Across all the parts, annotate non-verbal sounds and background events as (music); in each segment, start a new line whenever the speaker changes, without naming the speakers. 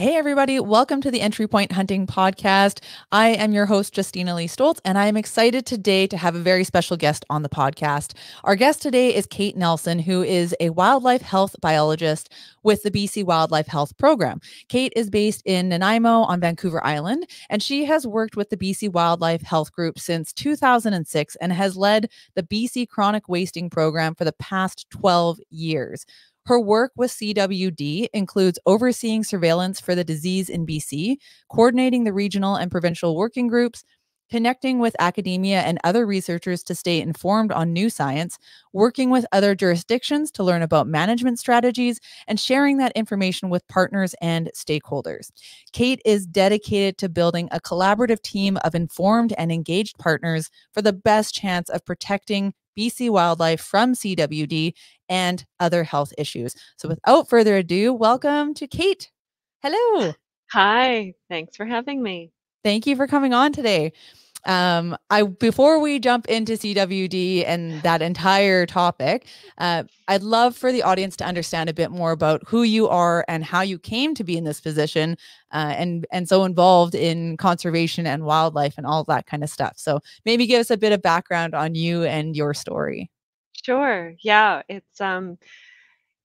Hey, everybody. Welcome to the Entry Point Hunting Podcast. I am your host, Justina Lee Stoltz, and I am excited today to have a very special guest on the podcast. Our guest today is Cait Nelson, who is a wildlife health biologist with the BC Wildlife Health Program. Cait is based in Nanaimo on Vancouver Island, and she has worked with the BC Wildlife Health Group since 2006 and has led the BC Chronic Wasting Program for the past 12 years. Her work with CWD includes overseeing surveillance for the disease in BC, coordinating the regional and provincial working groups, connecting with academia and other researchers to stay informed on new science, working with other jurisdictions to learn about management strategies, and sharing that information with partners and stakeholders. Cait is dedicated to building a collaborative team of informed and engaged partners for the best chance of protecting BC wildlife from CWD and other health issues. So without further ado, welcome to Cait. Hello.
Hi, thanks for having me.
Thank you for coming on today. Um, I before we jump into CWD and that entire topic, uh, I'd love for the audience to understand a bit more about who you are and how you came to be in this position, uh, and and so involved in conservation and wildlife and all that kind of stuff. So maybe give us a bit of background on you and your story.
Sure. Yeah, it's um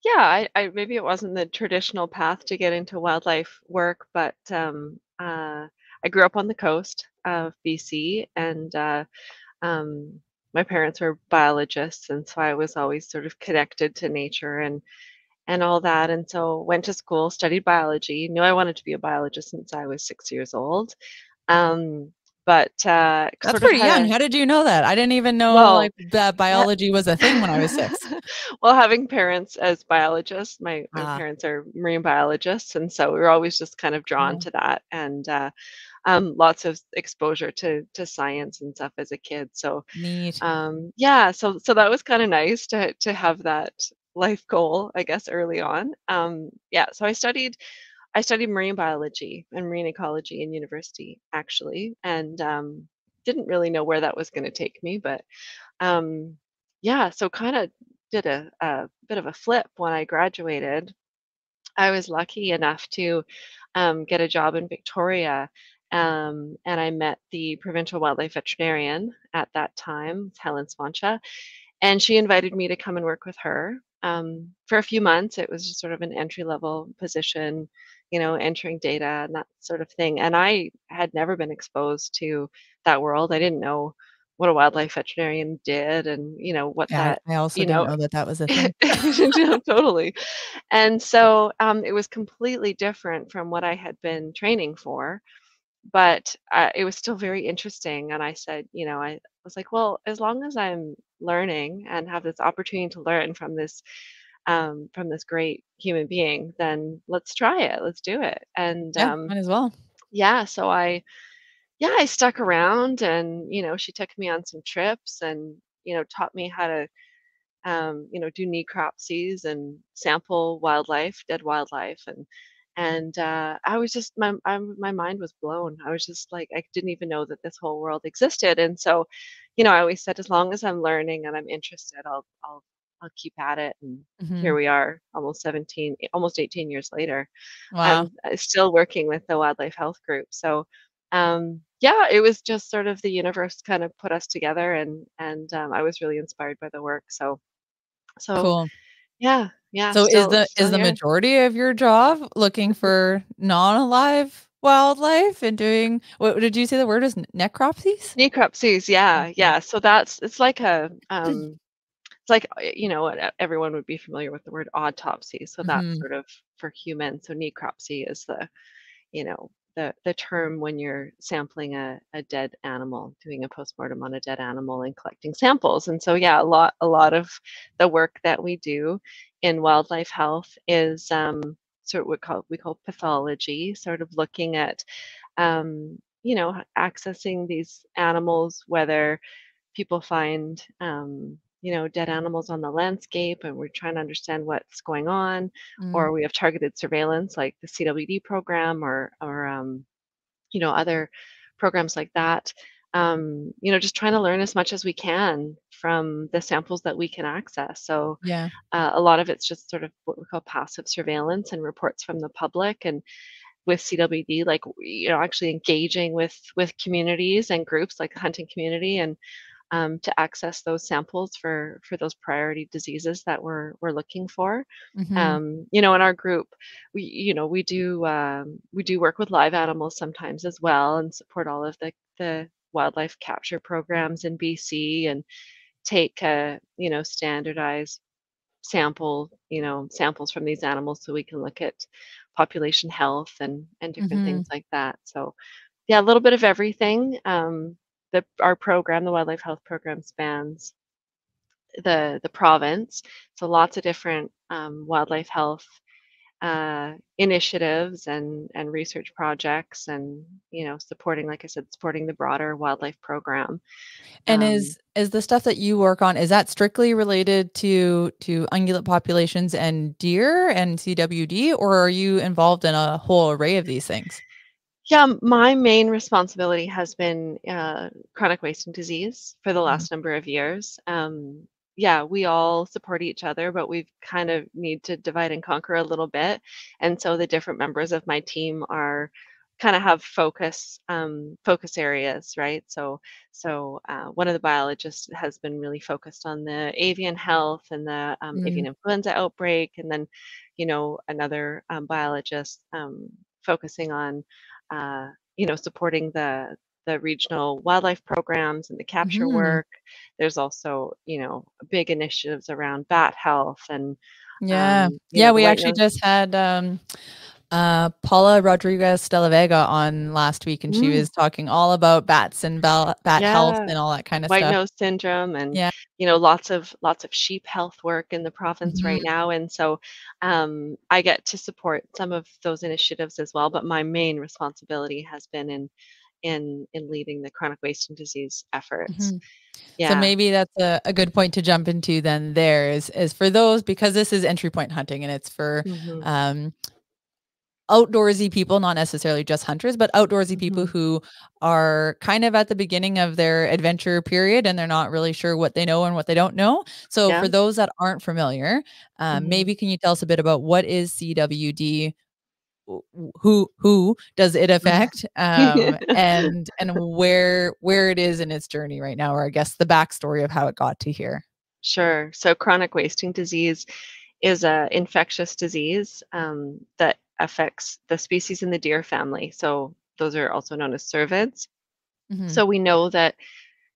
yeah, I, I maybe it wasn't the traditional path to get into wildlife work, but um uh I grew up on the coast of BC and uh um my parents were biologists and so I was always sort of connected to nature and and all that and so went to school, studied biology, knew I wanted to be a biologist since I was 6 years old. Um but uh,
that's pretty young. A, How did you know that? I didn't even know well, like that (laughs) biology was a thing when I was six. (laughs)
well, having parents as biologists, my, my ah. parents are marine biologists, and so we were always just kind of drawn mm-hmm. to that, and uh, um, lots of exposure to to science and stuff as a kid. So
neat.
Um, yeah, so so that was kind of nice to to have that life goal, I guess, early on. Um, yeah, so I studied I studied marine biology and marine ecology in university, actually, and um, didn't really know where that was going to take me. But um, yeah, so kind of did a, a, bit of a flip when I graduated. I was lucky enough to um, get a job in Victoria, um, and I met the provincial wildlife veterinarian at that time, Helen Schwantje, and she invited me to come and work with her um, for a few months. It was just sort of an entry level position you know, entering data and that sort of thing. And I had never been exposed to that world. I didn't know what a wildlife veterinarian did and you know what yeah, that
I also
you
know, know that that was a thing. (laughs)
totally. And so um, it was completely different from what I had been training for, but uh, it was still very interesting. And I said, you know, I was like, well, as long as I'm learning and have this opportunity to learn from this um, from this great human being, then let's try it. Let's do it. And
yeah, um, might as well.
Yeah. So I, yeah, I stuck around, and you know, she took me on some trips, and you know, taught me how to, um, you know, do necropsies and sample wildlife, dead wildlife, and and uh, I was just my I, my mind was blown. I was just like I didn't even know that this whole world existed, and so, you know, I always said as long as I'm learning and I'm interested, I'll I'll I'll keep at it. And mm-hmm. here we are, almost 17, almost 18 years later.
Wow.
I'm still working with the Wildlife Health Group. So, um, yeah, it was just sort of the universe kind of put us together, and and um, I was really inspired by the work. So, so
cool.
Yeah, yeah.
So still, is the is the majority of your job looking mm-hmm. for non-alive wildlife and doing what did you say the word is necropsies
necropsies yeah yeah so that's it's like a um it's like uh, you know everyone would be familiar with the word autopsy so that's mm-hmm. sort of for humans so necropsy is the you know the the term when you're sampling a, a dead animal doing a postmortem on a dead animal and collecting samples and so yeah a lot a lot of the work that we do in wildlife health is um, sort of what call we call pathology sort of looking at um, you know accessing these animals whether people find um, you know dead animals on the landscape and we're trying to understand what's going on mm. or we have targeted surveillance like the cwd program or or um, you know other programs like that um, you know just trying to learn as much as we can from the samples that we can access so
yeah
uh, a lot of it's just sort of what we call passive surveillance and reports from the public and with CWD, like you know, actually engaging with with communities and groups like the hunting community and um, to access those samples for for those priority diseases that we're we're looking for. Mm-hmm. Um, you know, in our group, we you know we do um, we do work with live animals sometimes as well, and support all of the the wildlife capture programs in BC and take a you know standardized sample you know samples from these animals so we can look at population health and and different mm-hmm. things like that. So yeah, a little bit of everything. Um, the our program, the wildlife health program, spans the the province. So lots of different um, wildlife health uh, initiatives and and research projects, and you know, supporting, like I said, supporting the broader wildlife program.
And um, is is the stuff that you work on is that strictly related to to ungulate populations and deer and CWD, or are you involved in a whole array of these things?
Yeah, my main responsibility has been uh, chronic wasting disease for the
Mm.
last number of years. Um, yeah, we all support each other, but we kind of need to divide and conquer a little bit. And so the different members of my team are kind of have focus um, focus areas, right? So so uh, one of the biologists has been really focused on the avian health and the um, avian
Mm.
influenza outbreak, and then you know another um, biologist um, focusing on uh, you know, supporting the the regional wildlife programs and the capture
Mhm.
work. There's also, you know, big initiatives around bat health and
Yeah.
um,
Yeah,
know,
we actually
nose.
just had um uh Paula Rodriguez de la Vega on last week and she
Mm,
was talking all about bats and bat health and all that kind of
white
stuff.
nose syndrome and
Yeah.
you know lots of lots of sheep health work in the province
Mhm.
right now and so um, i get to support some of those initiatives as well but my main responsibility has been in in in leading the chronic wasting disease efforts
Mhm. So maybe that's a, a good point to jump into then there is is for those because this is entry point hunting and it's for
hmm
um outdoorsy people, not necessarily just hunters, but outdoorsy people
hmm
who are kind of at the beginning of their adventure period and they're not really sure what they know and what they don't know. So
yeah
for those that aren't familiar, um,
hmm
maybe can you tell us a bit about what is CWD? Who who does it affect, um, (laughs) and and where where it is in its journey right now, or I guess the backstory of how it got to here.
Sure. So chronic wasting disease is a infectious disease um, that affects the species in the deer family. So those are also known as cervids.
hmm
So we know that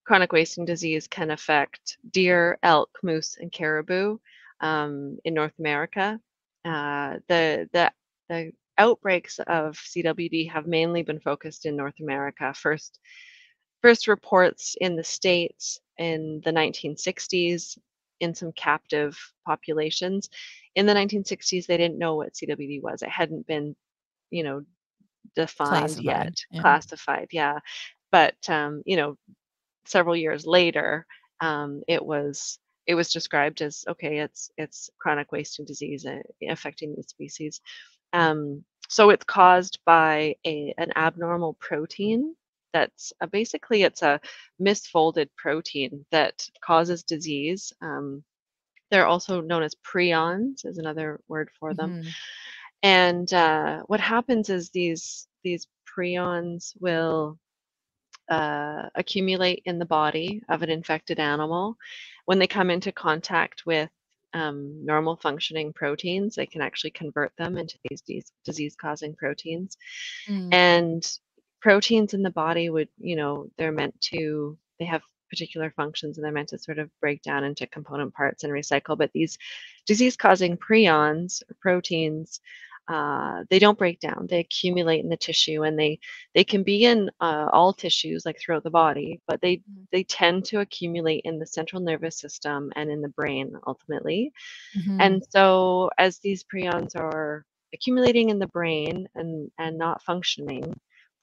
chronic wasting disease can affect deer, elk, moose, and caribou um, in North America. Uh, the the the outbreaks of CWD have mainly been focused in North America. First first reports in the States in the 1960s in some captive populations. In the 1960s, they didn't know what CWD was. It hadn't been, you know, defined yet,
Classified, yeah.
classified. Yeah. But, um, you know, several years later, um, it was it was described as okay, it's it's chronic wasting disease uh, affecting the species. Um, so it's caused by a an abnormal protein that's uh, basically it's a misfolded protein that causes disease. Um, they're also known as prions, is another word for them.
hmm
And uh, what happens is these these prions will uh, accumulate in the body of an infected animal. When they come into contact with um, normal functioning proteins, they can actually convert them into these disease causing proteins.
Mm.
And proteins in the body would, you know, they're meant to, they have particular functions and they're meant to sort of break down into component parts and recycle. But these disease causing prions proteins, uh, they don't break down they accumulate in the tissue and they they can be in uh, all tissues like throughout the body but they
Mhm.
they tend to accumulate in the central nervous system and in the brain ultimately
Mhm.
and so as these prions are accumulating in the brain and and not functioning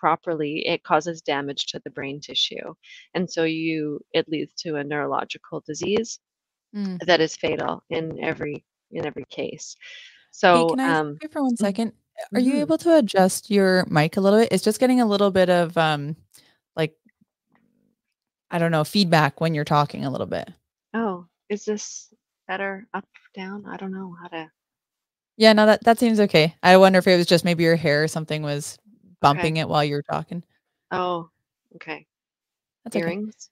properly it causes damage to the brain tissue and so you it leads to a neurological disease
Mm.
that is fatal in every in every case
Hey,
so
can I
um
for one second? Are you
mhm.
able to adjust your mic a little bit? It's just getting a little bit of um like I don't know, feedback when you're talking a little bit.
Oh, is this better up, down? I don't know how to.
Yeah, no, that that seems okay. I wonder if it was just maybe your hair or something was
Okay.
bumping it while you're talking.
Oh, okay.
That's okay.
Earrings,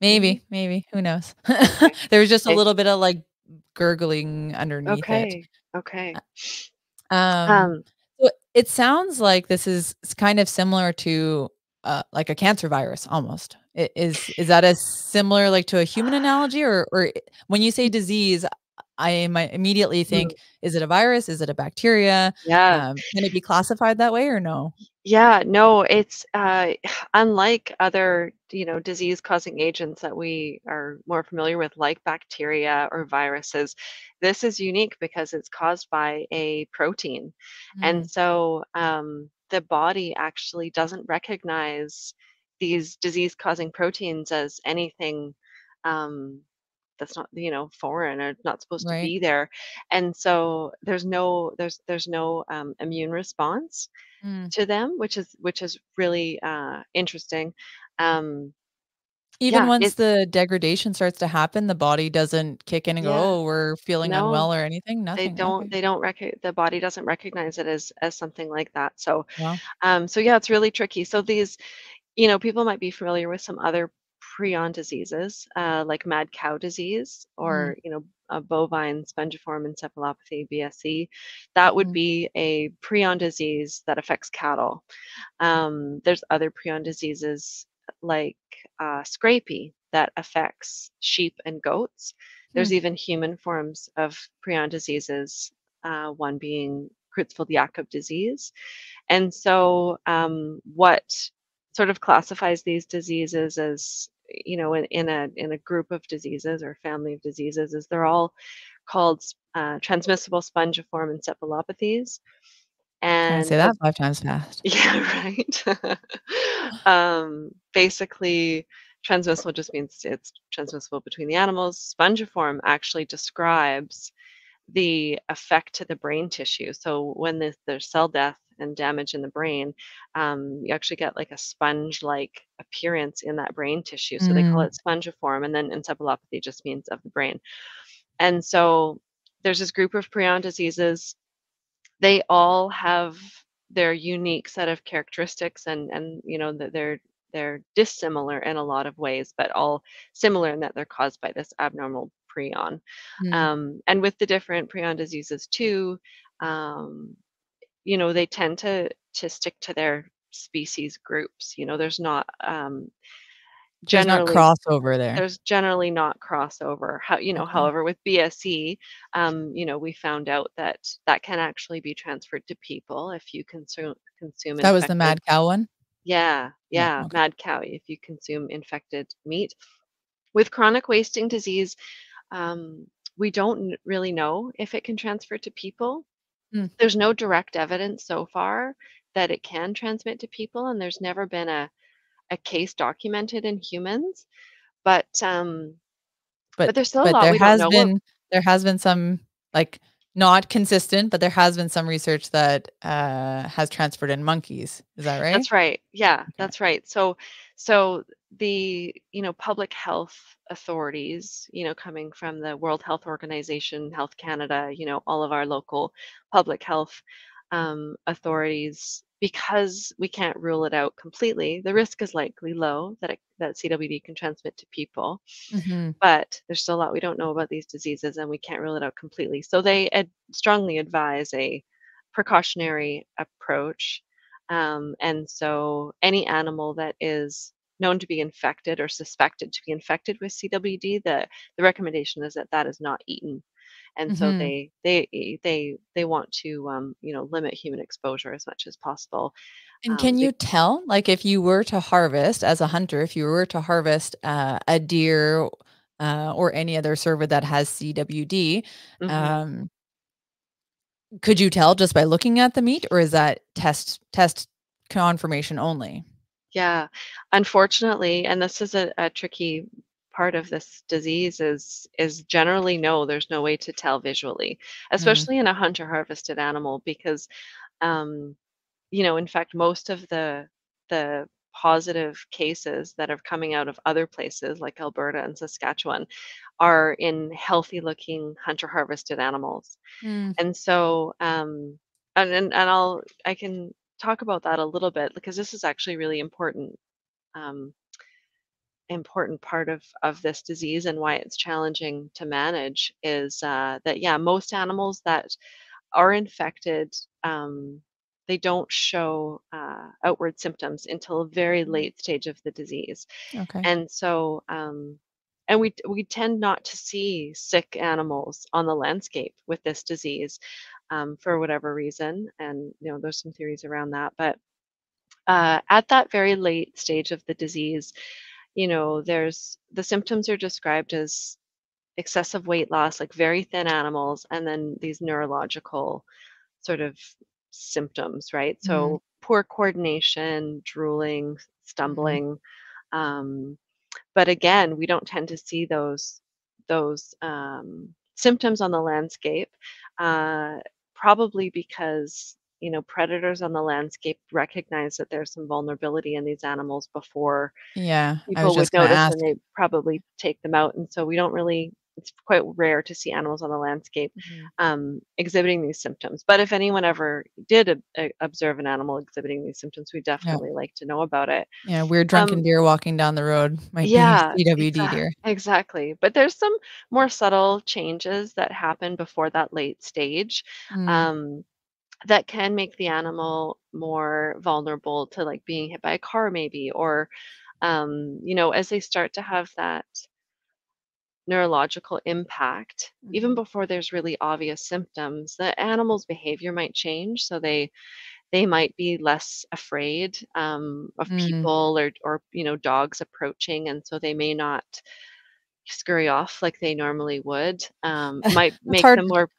maybe?
Maybe, maybe, who knows?
Okay. (laughs)
There was just a little bit of, like, gurgling underneath it.
Okay. Okay.
Uh, um,
Um
so it sounds like this is kind of similar to, uh, like a cancer virus almost. I is is that a similar, like, to a human analogy? Or or when you say disease, I might immediately think,
Mm.
is it a virus? Is it a bacteria?
Yeah.
Um, can it be classified that way or no?
Yeah, no, it's, uh, (sighs) unlike other, you know, disease-causing agents that we are more familiar with, like bacteria or viruses, this is unique because it's caused by a protein. And
Mm.
so, um, the body actually doesn't recognize these disease-causing proteins as anything, um, that's not, you know, foreign or not supposed to be there. And so there's no there's there's no, um, immune response
Mm.
to them, which is which is really, uh, interesting. Um
Even
Yeah,
once the degradation starts to happen, the body doesn't kick in and go, "Oh, we're feeling
No,
unwell," or anything? Nothing
they
don't
they don't recog the body doesn't recognize it as as something like that. So,
Wow.
um, so yeah, it's really tricky. So these you know, people might be familiar with some other prion diseases, uh, like mad cow disease
Mm.
or, you know, uh, bovine spongiform encephalopathy, BSE. That would
Mhm.
be a prion disease that affects cattle. Um, there's other prion diseases like, uh, scrapie that affects sheep and goats. There's even human forms of prion diseases, uh, one being Creutzfeldt-Jakob disease. And so, um, what sort of classifies these diseases as, you know, in in a in a group of diseases or family of diseases is they're all called uh, transmissible spongiform encephalopathies.
Say
And the
that 5 times fast. (laughs)
Yeah, right? (laughs) Um, basically, transmissible just means it's transmissible between the animals. Spongiform actually describes the effect to the brain tissue. So when there's there's cell death and damage in the brain, um, you actually get like a sponge-like appearance in that brain tissue. So they call
Mm.
it spongiform, and then encephalopathy just means of the brain. And so there's this group of prion diseases. They all have their unique set of characteristics and and, you know, that they're they're dissimilar in a lot of ways, but all similar in that they're caused by this abnormal prion.
Mm.
Um, and with the different prion diseases too, um, you know, they tend to to stick to their species groups. You know, there's not, um,
There's
generally
crossover there.
there's generally not crossover. How you know,
Okay.
however, with BSE, um, you know, we found out that that can actually be transferred to people if you consume consume
That was the mad cow one?
Yeah,
Yeah,
yeah,
okay.
mad cow, if you consume infected meat. With chronic wasting disease, um, we don't really know if it can transfer to people.
Mm.
There's no direct evidence so far that it can transmit to people, and there's never been a a case documented in humans. But, um,
But
but there's still a lot
there
we don't
has
know of
been there has been some, like, not consistent, but there has been some research that, uh, has transferred in monkeys. Is that right?
That's right. Yeah,
Okay.
that's right. So so the, you know, public health authorities, you know, coming from the World Health Organization, Health Canada, you know, all of our local public health, um, authorities, because we can't rule it out completely, the risk is likely low that it that CWD can transmit to people.
Mhm.
But there's still a lot we don't know about these diseases, and we can't rule it out completely. So they ad strongly advise a precautionary approach. Um, and so any animal that is known to be infected or suspected to be infected with CWD, the the recommendation is that that is not eaten. And so
Mhm.
they they e they they want to, um, you know, limit human exposure as much as possible.
And
Um,
can you tell, like, if you were to harvest as a hunter, if you were to harvest, uh, a deer, uh, or any other cervid that has CWD,
Mhm.
um could you tell just by looking at the meat, or is that test test confirmation only?
Yeah. Unfortunately, and this is a a tricky part of this disease is is generally, no, there's no way to tell visually,
Mm.
especially in a hunter-harvested animal because, um, you know, in fact, most of the the positive cases that are coming out of other places like Alberta and Saskatchewan are in healthy looking hunter harvested animals.
Mm.
And so, um, and, and, and I'll, I can talk about that a little bit because this is actually really important. Um, important part of of this disease and why it's challenging to manage is uh, that yeah most animals that are infected um, they don't show uh, outward symptoms until a very
Mm.
late stage of the disease
Okay.
and so um, and we we tend not to see sick animals on the landscape with this disease um, for whatever reason and you know there's some theories around that but uh, at that very late stage of the disease you know, there's the symptoms are described as excessive weight loss, like very thin animals, and then these neurological sort of symptoms, right?
Mm.
So poor coordination, drooling,
Mhm.
stumbling. Um, but again, we don't tend to see those those um, symptoms on the landscape, uh, probably because you know predators on the landscape recognize that there's some vulnerability in these animals before
Yeah,
people would notice
ask.
and they probably take them out, and so we don't really it's quite rare to see animals on the landscape,
Mhm.
um, exhibiting these symptoms. But if anyone ever did ob uh, observe an animal exhibiting these symptoms, we'd
Yeah.
definitely like to know about it.
Yeah, weird drunken
Um
deer walking down the road might be (laughs)
Yeah,
CWD
exa
deer.
exactly, but there's some more subtle changes that happen before that late stage,
Mm.
um, that can make the animal more vulnerable to, like, being hit by a car maybe, or, um, you know, as they start to have that neurological impact, even
Mhm.
before there's really obvious symptoms, the animal's behavior might change. So they they might be less afraid um, of
Mm.
people or or you know dogs approaching, and so they may not scurry off like they normally would. Um, might (laughs) make
hard
them more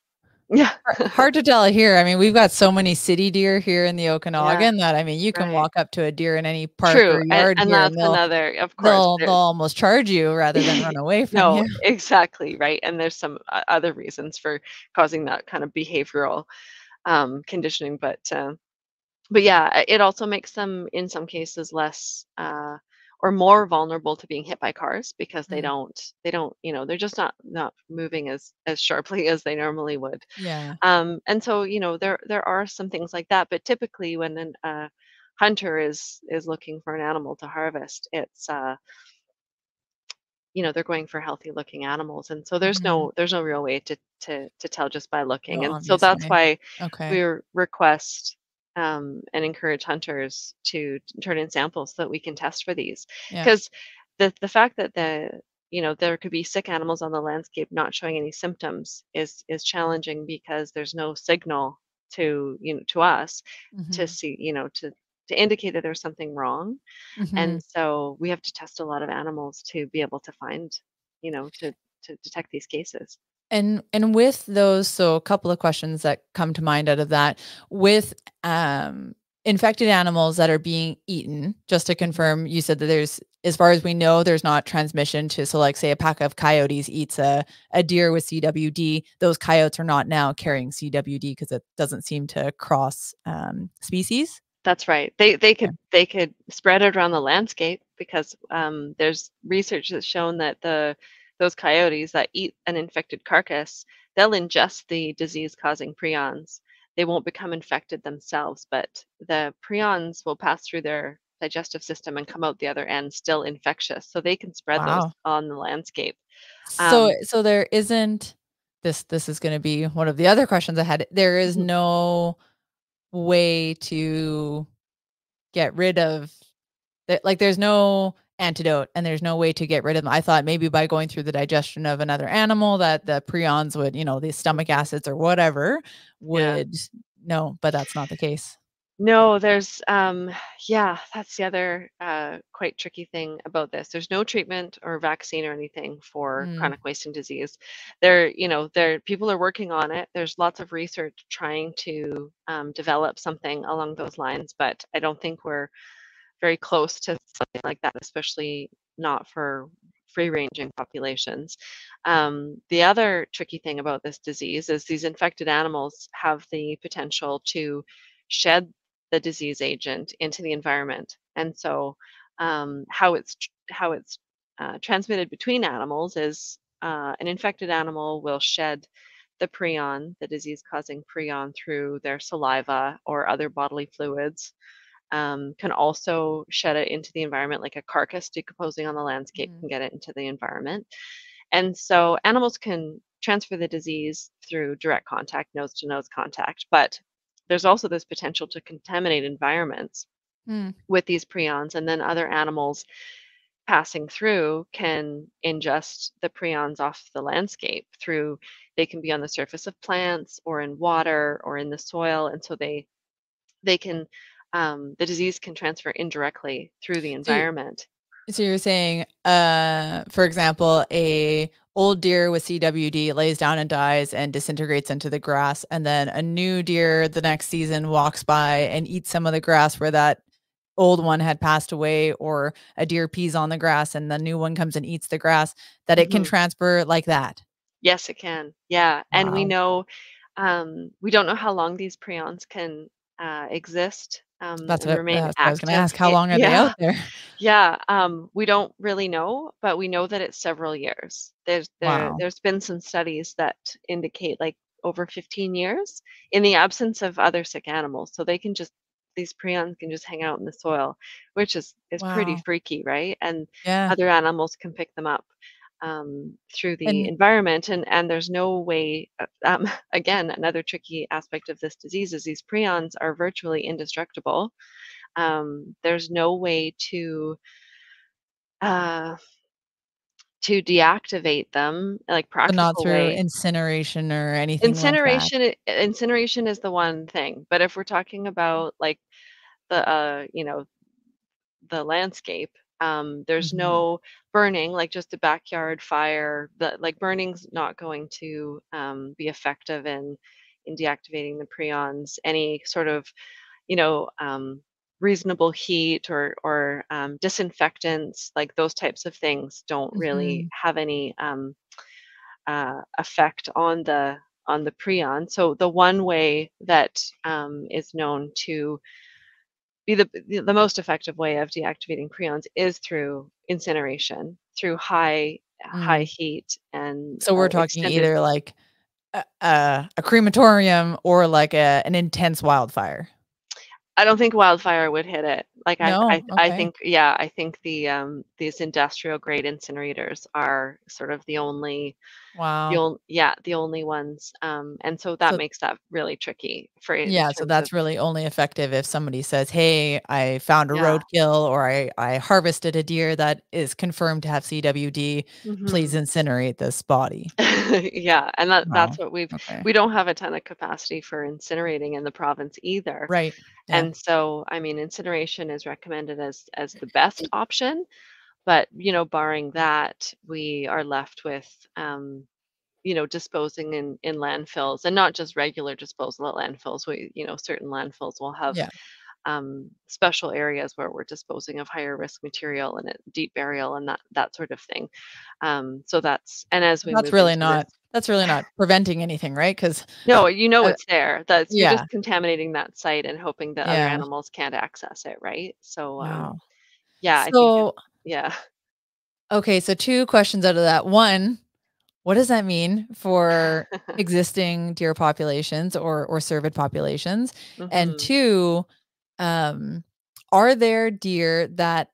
yeah
hard to tell here. I mean, we've got so many city deer here in the
yeah
Okanagan that, I mean, you can
right
walk up to a deer in any park
true,
or yard
and
here, and
that's
they'll
another of course
they'll they'll almost charge you rather than run (laughs) away from
no
you.
exactly right, and there's some other reasons for causing that kind of behavioral um, conditioning, but uh, But yeah, uh, it also makes them, in some cases, less uh, or more vulnerable to being hit by cars because they
Mm.
don't they don't you know they're just not not moving as as sharply (laughs) as they normally would.
Yeah.
Um, and so you know there there are some things like that. But typically, when an uh, hunter is is looking for an animal to harvest, it's uh, you know they're going for healthy looking animals, and so there's
Mhm.
no there's no real way to to to tell just by looking. And so that's why
Okay.
we request um, and encourage hunters to turn in samples so that we can test for these.
Yeah.
Because the the fact that the you know there could be sick animals on the landscape not showing any symptoms is is challenging because there's no signal to you know to us to
Mhm.
see you know to to indicate that there's something wrong
Mhm.
and so we have to test a lot of animals to be able to find you know to to detect these cases
And and with those so a couple of questions that come to mind out of that. With, um, infected animals that are being eaten, just to confirm, you said that there's as far as we know, there's not transmission to so, like, say, a pack of coyotes eats a a deer with CWD, those coyotes are not now carrying CWD because it doesn't seem to cross, um, species?
That's right. They they could they could spread it around the landscape because um, there's research that's shown that the those coyotes that eat an infected carcass, they'll ingest the disease-causing prions. They won't become infected themselves, but the prions will pass through their digestive system and come out the other end still infectious, so they can spread those on the landscape.
So
Um,
so there isn't this this is gonna be one of the other questions I had. There is
mhm.
no way to get rid of the like, there's no antidote, and there's no way to get rid of them. I thought maybe by going through the digestion of another animal that the prions would, you know, the stomach acids or whatever
yeah.
would no, but that's not the case.
No, there's um yeah, that's the other uh quite tricky thing about this. There's no treatment or vaccine or anything for
Mm,
chronic wasting disease. There, you know, there people are working on it. There's lots of research trying to um, develop something along those lines, but I don't think we're very close to something like that, especially not for free-ranging populations. Um, the other tricky thing about this disease is these infected animals have the potential to shed the disease agent into the environment. And so um, how it's how it's uh, transmitted between animals is uh, an infected animal will shed the prion, the disease-causing prion, through their saliva or other bodily fluids. Um, can also shed it into the environment, like a carcass decomposing on the landscape mm-hmm. can get it into the environment. And so animals can transfer the disease through direct contact, nose to nose contact, but there's also this potential to contaminate environments mm. with these prions, and then other animals passing through can ingest the prions off the landscape through they can be on the surface of plants or in water or in the soil and so they they can um, the disease can transfer indirectly through the environment
so you're saying uh for example a old deer with CWD lays down and dies and disintegrates into the grass and then a new deer the next season walks by and eats some of the grass where that old one had passed away or a deer pees on the grass and the new one comes and eats the grass that it mm-hmm. can transfer like that
yes it can yeah wow. and we know um, we don't know how long these prions can uh, exist
um, that's what, remain uh, I was going to ask. How long are yeah. they out there? (laughs)
Yeah, um, we don't really know, but we know that it's several years. There's there, wow. there's been some studies that indicate like over 15 years in the absence of other sick animals, so they can just these prions can just hang out in the soil, which is is wow. pretty freaky, right? And yeah. other animals can pick them up um, through the and, environment, and and there's no way. Uh, um, (laughs) again, another tricky aspect of this disease is these prions are virtually indestructible. Um, there's no way to uh, to deactivate them like practical
but not through
way.
incineration or anything
incineration
like
incineration is the one thing but if we're talking about like the uh you know the landscape um there's mm-hmm. no burning like just a backyard fire but like burning's not going to um, be effective in in deactivating the prions any sort of you know um, reasonable heat or or um, disinfectants like those types of things don't really mm-hmm. have any um, uh, effect on the on the prion so the one way that um, is known to be the the most effective way of deactivating prions is through incineration through high mm. high heat and
so we're uh, talking either like a, a, a crematorium or like a, an intense wildfire
I don't think wildfire would hit it. Like no? I, I, okay. I think, yeah, I think the um these industrial grade incinerators are sort of the only,
wow,
the only, yeah, the only ones. Um, and so that so, makes that really tricky for
yeah. So that's of, really only effective if somebody says, "Hey, I found a yeah. roadkill, or I I harvested a deer that is confirmed to have CWD. Mm-hmm. Please incinerate this body." (laughs)
yeah, and that that's what we've okay. we don't have a ton of capacity for incinerating in the province either.
Right.
Yeah. And so, I mean, incineration is recommended as as the best option, but you know, barring that, we are left with um, you know, disposing in in landfills, and not just regular disposal at landfills. We, you know, certain landfills will have yeah. um, special areas where we're disposing of higher risk material and deep burial and that that sort of thing. Um, so that's and as we
that's really not this, that's really not preventing anything, right? Because
no, you know uh, it's there. That's you're just contaminating that site and hoping that yeah. other animals can't access it, right? So, um, yeah.
So,
yeah.
Okay, so two questions out of that. One, what does that mean for (laughs) existing deer populations or or cervid populations? Mm-hmm. And two, um, are there deer that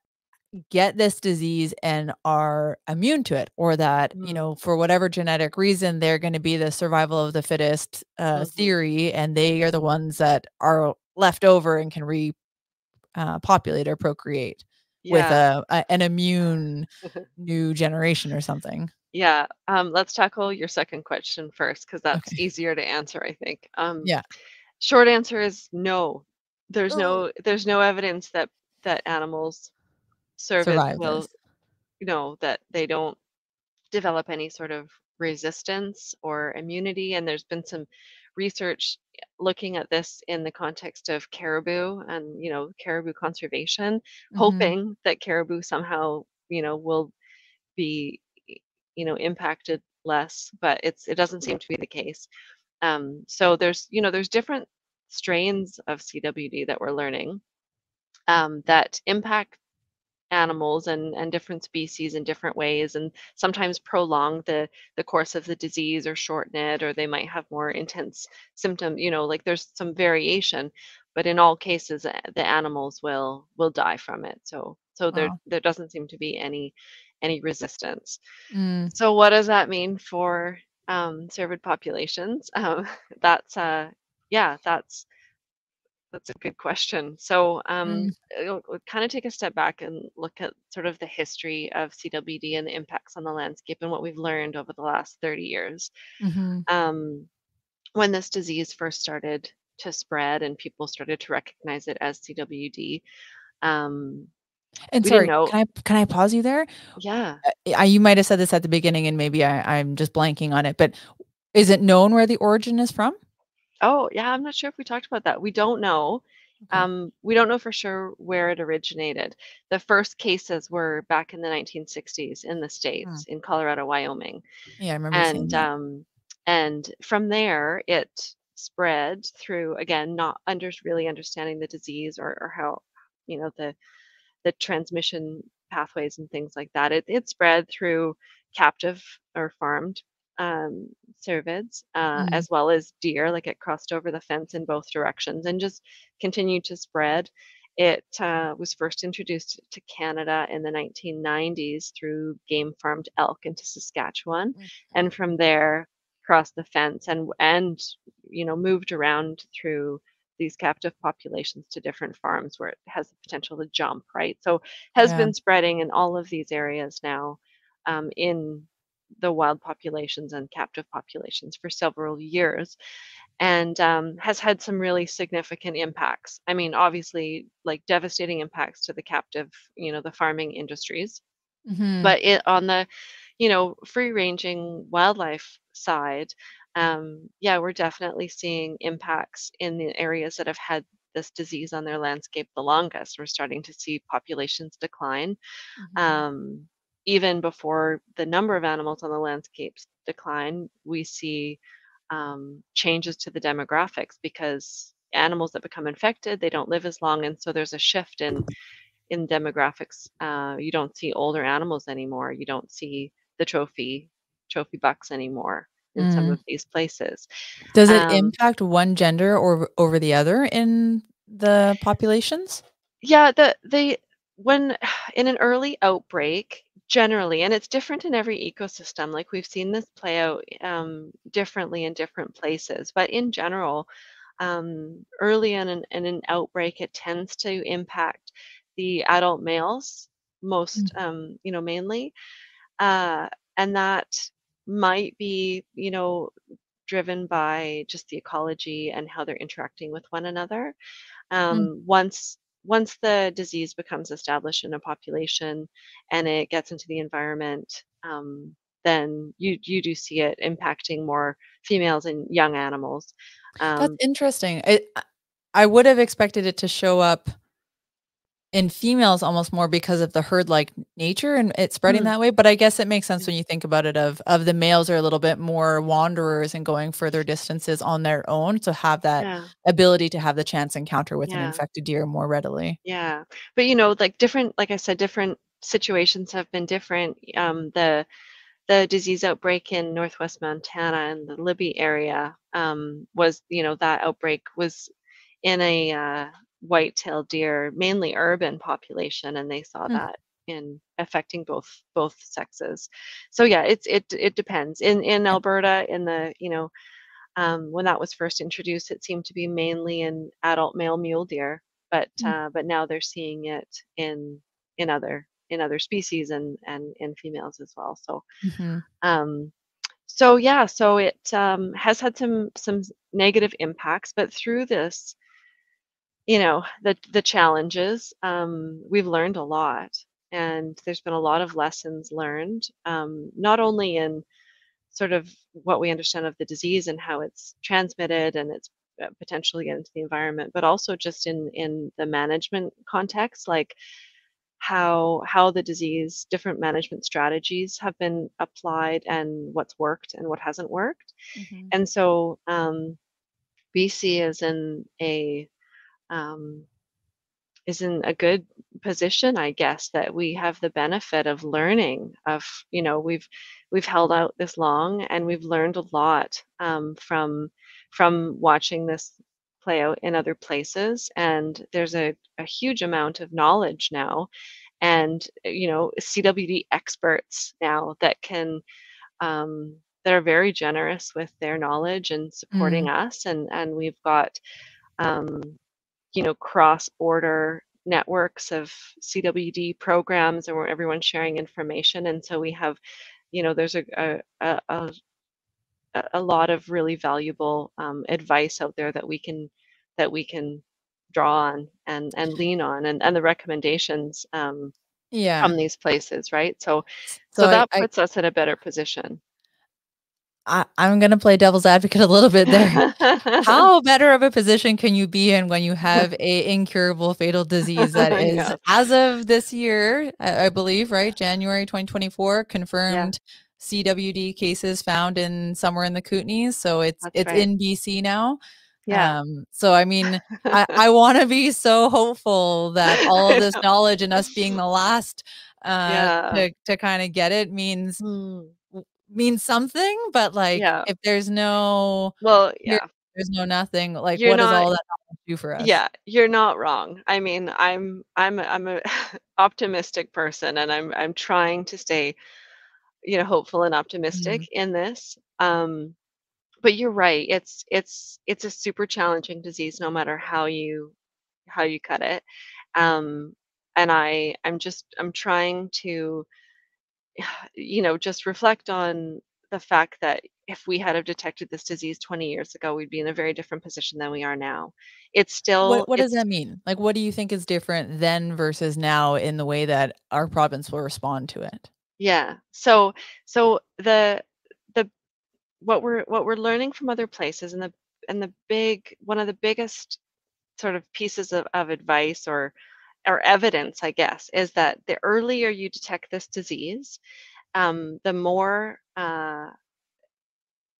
get this disease and are immune to it or that mm-hmm. you know for whatever genetic reason they're going to be the survival of the fittest uh, mm-hmm. theory and they are the ones that are left over and can re uh, populate or procreate yeah. with a, a, an immune (laughs) new generation or something
yeah um, let's tackle your second question first because that's okay. easier to answer i think um,
yeah
short answer is no there's oh. no there's no evidence that that animals cervid will you know that they don't develop any sort of resistance or immunity and there's been some research looking at this in the context of caribou and you know caribou conservation mm-hmm. hoping that caribou somehow you know will be you know impacted less but it's it doesn't seem to be the case um, so there's you know there's different strains of cwd that we're learning um, that impact animals and, and different species in different ways and sometimes prolong the the course of the disease or shorten it or they might have more intense symptom you know like there's some variation but in all cases the animals will will die from it so so there
Wow.
there doesn't seem to be any any resistance.
Mm,
so what does that mean for um cervid populations? (laughs) Um that's uh yeah that's that's a good question. So,
mm,
um, it'll, kind of take a step back and look at sort of the history of CWD and the impacts on the landscape and what we've learned over the last 30 years.
mhm.
Um, when this disease first started to spread and people started to recognize it as CWD, um,
And sorry,
know.
can I can I pause you there?
Yeah.
Uh, I you might have said this at the beginning and maybe I I'm just blanking on it, but is it known where the origin is from?
Oh, yeah. I'm not sure if we talked about that. We don't know.
Okay.
Um, we don't know for sure where it originated. The first cases were back in the 1960s in the
Hmm.
States, in Colorado, Wyoming.
Yeah, I remember
And um, and from there, it spread through again, not under really understanding the disease or, or how, you know, the the transmission pathways and things like that. It it spread through captive or farmed um, cervids, uh,
Mhm,
as well as deer. Like it crossed over the fence in both directions and just continued to spread. It uh, was first introduced to Canada in the 1990s through game farmed elk into Saskatchewan,
mhm,
and from there crossed the fence and and you know moved around through these captive populations to different farms where it has the potential to jump, right? So has
yeah,
been spreading in all of these areas now um, in the wild populations and captive populations for several years and um, has had some really significant impacts. I mean, obviously, like devastating impacts to the captive, you know, the farming industries,
mhm,
but it on the you know free ranging wildlife side um, yeah we're definitely seeing impacts in the areas that have had this disease on their landscape the longest. We're starting to see populations decline
mhm,
um, even before the number of animals on the landscapes decline we see um, changes to the demographics because animals that become infected they don't live as long and so there's a shift in in demographics, uh, you don't see older animals anymore. You don't see the trophy trophy bucks anymore in some
mm.
of these places.
Does it
Um,
impact one gender or over the other in the populations?
yeah, the they when (sighs) in an early outbreak, generally, and it's different in every ecosystem. Like we've seen this play out um, differently in different places, but in general, um, early in an, in an outbreak, it tends to impact the adult males most,
Mm,
um, you know, mainly uh, and that might be you know driven by just the ecology and how they're interacting with one another
mm,
um, once once the disease becomes established in a population and it gets into the environment um, then you you do see it impacting more females and young animals
that's
um,
interesting. I I would have expected it to show up in females almost more because of the herd-like nature and it spreading
mm,
that way, but I guess it makes sense when you think about it of of the males are a little bit more wanderers and going further distances on their own to have that
yeah
ability to have the chance encounter with an infected deer more readily.
yeah. but you know like different like i said different situations have been different um, the the disease outbreak in northwest Montana and the Libby area um, was, you know, that outbreak was in a uh, white-tailed deer, mainly urban population, and they saw
Hmm,
that in affecting both both sexes. So yeah, it's it it depends. In in Alberta, in the you know um, when that was first introduced, it seemed to be mainly in adult male mule deer, but
mm,
uh, but now they're seeing it in in other in other species and and in females as well. So
mhm,
um, so yeah, so it um, has had some some negative impacts, but through this, you know, the the challenges, um, we've learned a lot, and there's been a lot of lessons learned, um, not only in sort of what we understand of the disease and how it's transmitted and it's uh, potentially get into the environment, but also just in in the management context, like how how the disease different management strategies have been applied and what's worked and what hasn't worked.
Mhm,
and so um, bc is in a um, is in a good position, I guess, that we have the benefit of learning of, you know, we've we've held out this long and we've learned a lot um, from from watching this play out in other places. And there's a, a huge amount of knowledge now and you know CWD experts now that can um, that are very generous with their knowledge and supporting
Mm.
us and and we've got um, you know cross border networks of CWD programs and where everyone's sharing information and so we have you know there's a a, a, a lot of really valuable um, advice out there that we can that we can draw on and and lean on and and the recommendations um,
Yeah.
from these places, right? So
So
so that
I
puts us in a better position.
I I'm gonna play devil's advocate a little bit there. (laughs) How better of a position can you be in when you have a incurable fatal disease that (laughs) is,
Yes.
as of this year, I I believe, right, January 2024,
Yeah,
confirmed CWD cases found in somewhere in the Kootenays, so it's
that's
it's
right.
in BC now.
Yeah.
Um, so I mean, I (laughs) I wanna be so hopeful that all of this
know.
knowledge and us being the last, uh,
Yeah.
to to kinda get it means
Mm.
Means something, but, like,
Yeah.
if there's no
Well, yeah.
there's no nothing, like,
You're
what does
not
all that do for us?
yeah, you're not wrong. I mean, I'm I'm I'm a (laughs) optimistic person and I'm I'm trying to stay, you know, hopeful and optimistic
Mhm.
in this. Um, but you're right. It's it's it's a super challenging disease no matter how you how you cut it. Um, and I I'm just I'm trying to (sighs) you know, just reflect on the fact that if we had have detected this disease 20 years ago, we'd be in a very different position than we are now. It's still
what does
it's
that mean? Like, what do you think is different then versus now in the way that our province will respond to it?
yeah. So so the the what we're what we're learning from other places and the and the big one of the biggest sort of pieces of, of advice or or evidence, I guess, is that the earlier you detect this disease, um, the more uh,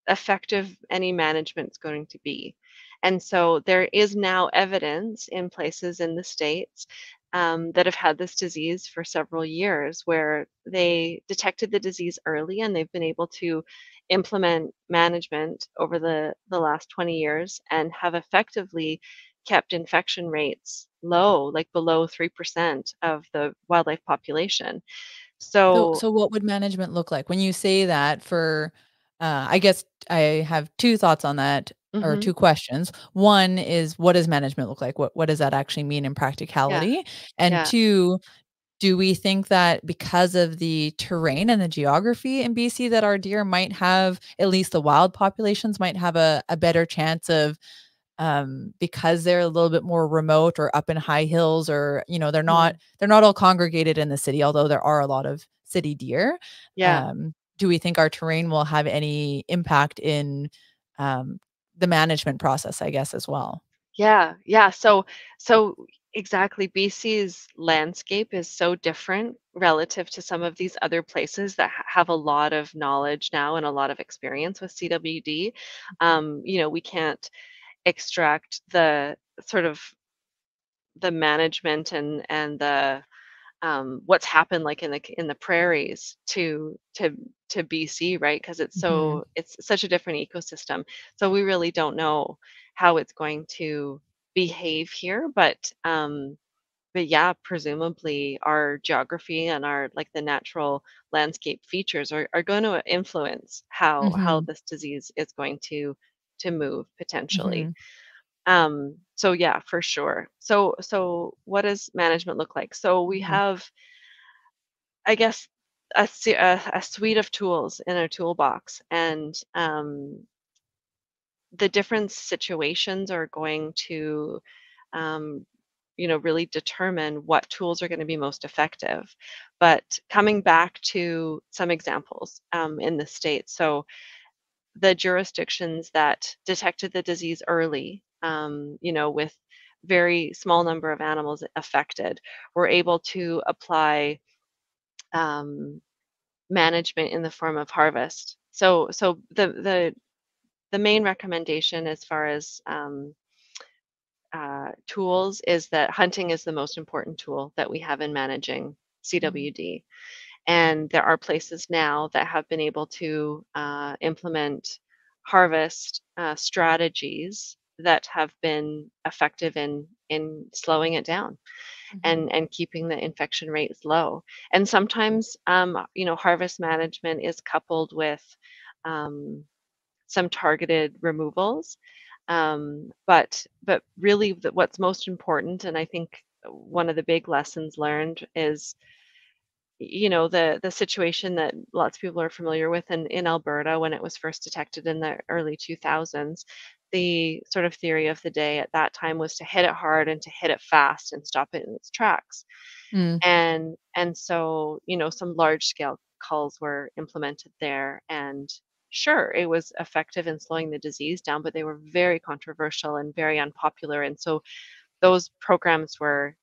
effective any management is going to be. And so there is now evidence in places in the states um, that have had this disease for several years where they detected the disease early and they've been able to implement management over the, the last 20 years and have effectively kept infection rates low, like below 3% of the wildlife population.
So
So,
so what would management look like? When you say that for uh, I guess I have 2 thoughts on that or
mhm,
2 questions. One is what does management look like? What what does that actually mean in
yeah,
practicality? And
yeah.
2, do we think that because of the terrain and the geography in BC that our deer might have at least the wild populations might have a a better chance of um, because they're a little bit more remote or up in high hills or, you know, they're not
mm,
they're not all congregated in the city, although there are a lot of city deer.
Yeah.
Um, do we think our terrain will have any impact in, um, the management process, I guess, as well?
Yeah, yeah. So so exactly BC's landscape is so different relative to some of these other places that have a lot of knowledge now and a lot of experience with CWD. Um, you know, we can't extract the sort of the management and and the um, what's happened like in the in the prairies to to to BC, right? Because it's
Mhm,
so it's such a different ecosystem. So we really don't know how it's going to behave here, but um, but yeah, presumably our geography and our like the natural landscape features are, are going to influence how how
mhm,
this disease is going to to move potentially.
mhm,
Um, so yeah, for sure. So so what does management look like? So we
mhm.
have I guess a, a, a suite of tools in a toolbox, and um, the different situations are going to, um, you know, really determine what tools are going to be most effective. But coming back to some examples um, in the state, so the jurisdictions that detected the disease early, um, you know, with very small number of animals affected, were able to apply. Um, management in the form of harvest. So so the the the main recommendation as far as um, uh, tools is that hunting is the most important tool that we have in managing CWD. And there are places now that have been able to uh, implement harvest uh, strategies that have been effective in in slowing it down mm-hmm. and and keeping the infection rates low and sometimes um, you know harvest management is coupled with um, some targeted removals um, but but really the, what's most important and i think one of the big lessons learned is you know the the situation that lots of people are familiar with in, in alberta when it was first detected in the early 2000s the sort of theory of the day at that time was to hit it hard and to hit it fast and stop it in its tracks mm. and and so you know some large scale calls were implemented there and sure it was effective in slowing the disease down but they were very controversial and very unpopular and so those programs were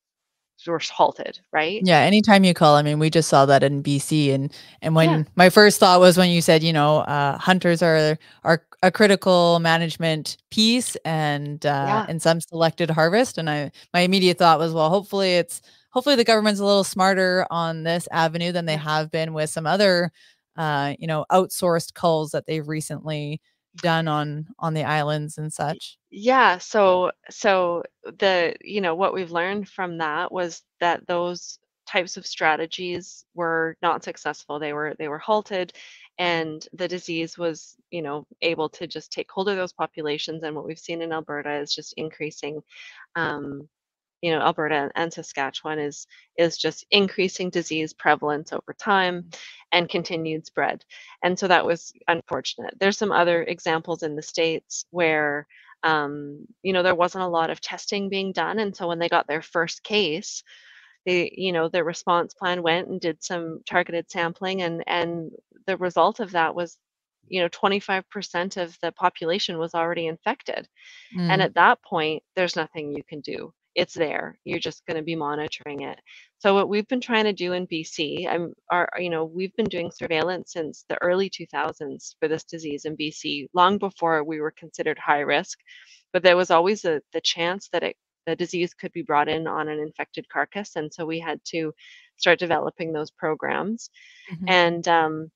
were halted, right?
Yeah, anytime you call, I mean, we just saw that in BC, and and when yeah. my first thought was when you said, you know, uh, hunters are are a critical management piece, and uh, yeah. and some selected harvest, and I my immediate thought was, well, hopefully it's hopefully the government's a little smarter on this avenue than they have been with some other, uh, you know, outsourced culls that they've recently done on on the islands and such?
yeah so so the you know what we've learned from that was that those types of strategies were not successful. They were they were halted and the disease was you know able to just take hold of those populations and what we've seen in alberta is just increasing um, you know alberta and saskatchewan is is just increasing disease prevalence over time and continued spread. And so that was unfortunate. There's some other examples in the states where um, you know there wasn't a lot of testing being done. And so when they got their first case they you know their response plan went and did some targeted sampling and and the result of that was you know 25% of the population was already infected. Mm. and at that point there's nothing you can do it's there. You're just going to be monitoring it. So what we've been trying to do in BC, I'm, are, you know, we've been doing surveillance since the early 2000s for this disease in BC, long before we were considered high risk. But there was always a, the chance that it, the disease could be brought in on an infected carcass, and so we had to start developing those programs. Mm-hmm. And um,